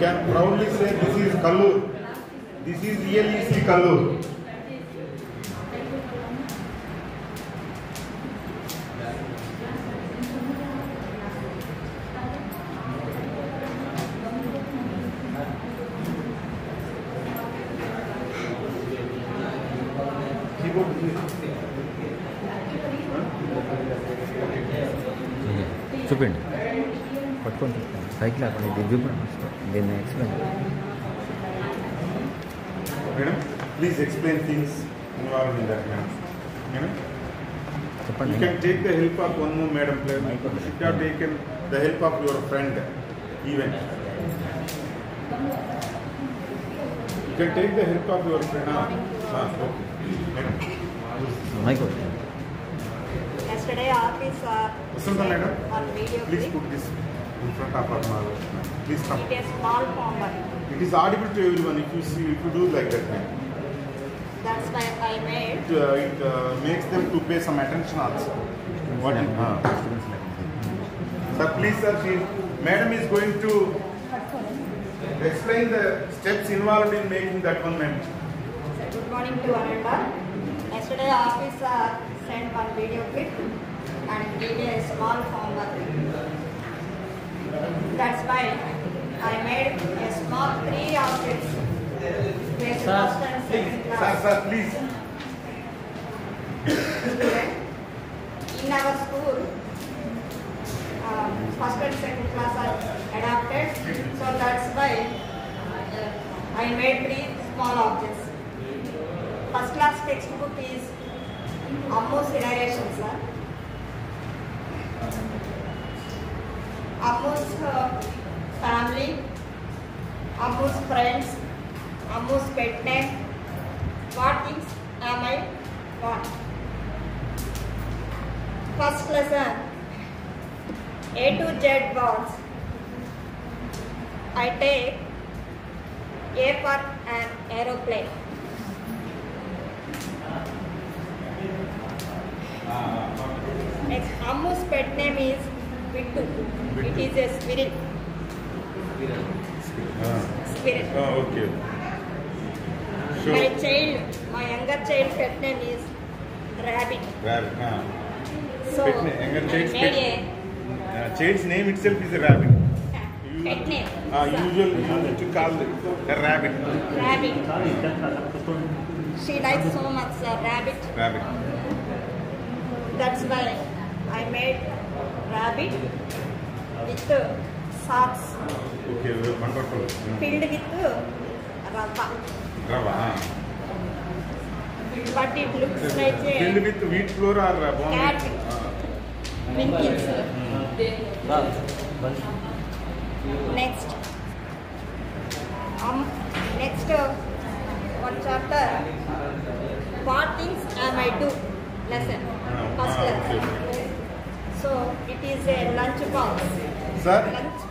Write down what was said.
can proudly say this is Kallur. This is ELEC Kallur. Keyboard చూపిండి पटकन शकता ऐकलं आपण रिव्ह्यू पण देणं explain madam please explain things involved in that ma'am. You know? You can take the help of one more madam player. You should have taken the help of your friend even. You can take the help of your friend. Ah, okay. Madam. My question. Yesterday office uh, Vasanta madam, on video please clip, put this in front of our mother. Please come. it is small format. It is audible to everyone if you see, if you do like that, madam. That's why I made. It, uh, it uh, makes them to pay some attention also. What? What is, ah. Sir, please, sir, she, madam is going to explain the steps involved in making that one, ma'am. Good morning to Ananda. Yesterday office uh, sent one video clip and did a small format. That's why I made a small three objects. With first Sir, class. sir, please. In our school, um, first and second class are adapted, so that's why I made three small objects. First class textbook is Ammu's Generation, sir. Ammu's uh, family, Ammu's friends, Ammu's pet name, what things am I want? First lesson A to Z words. I take A for an aeroplane. Next, Ammu's pet name is Vittu. It is a squirrel. Ah, Squirrel. ah, okay. My child, my younger child pet name is Rabbit. Rabbit. Ah. So Pet name, younger child's pet- a Uh, child's name itself is a rabbit. pet name. Ah, So, usual used to call the rabbit. Rabbit. She likes so much uh, rabbit. Rabbit. That's why I made rabbit with uh, socks Okay, wonderful. Mm. filled with uh. Rava. Ah. But it looks like a... Filled with wheat flour or uh, bomb? Cat. Winkles. Next. Um, next uh, one chapter. What things am I do? Lesson. Ah, First ah, lesson. So it is a lunch box. Sir? Lunch box